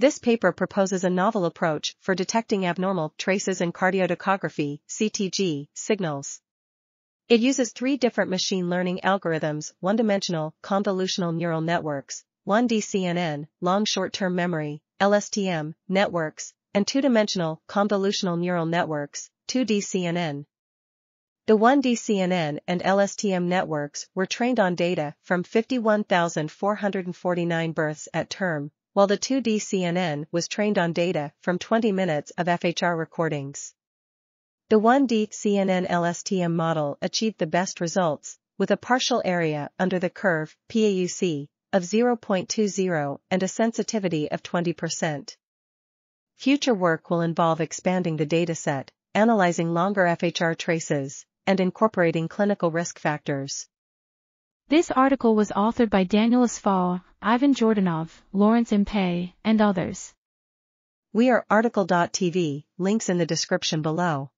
This paper proposes a novel approach for detecting abnormal traces in cardiotocography CTG, signals. It uses three different machine learning algorithms, one-dimensional, convolutional neural networks, 1D CNN, long short-term memory, LSTM, networks, and two-dimensional, convolutional neural networks, 2D CNN. The 1D CNN and LSTM networks were trained on data from 51,449 births at term, while the 2D CNN was trained on data from 20 minutes of FHR recordings. The 1D CNN LSTM model achieved the best results, with a partial area under the curve, PAUC, of 0.20 and a sensitivity of 20%. Future work will involve expanding the dataset, analyzing longer FHR traces, and incorporating clinical risk factors. This article was authored by Daniel Asfaw, Ivan Jordanov, Lawrence Impey, and others. We are RTCL.TV, links in the description below.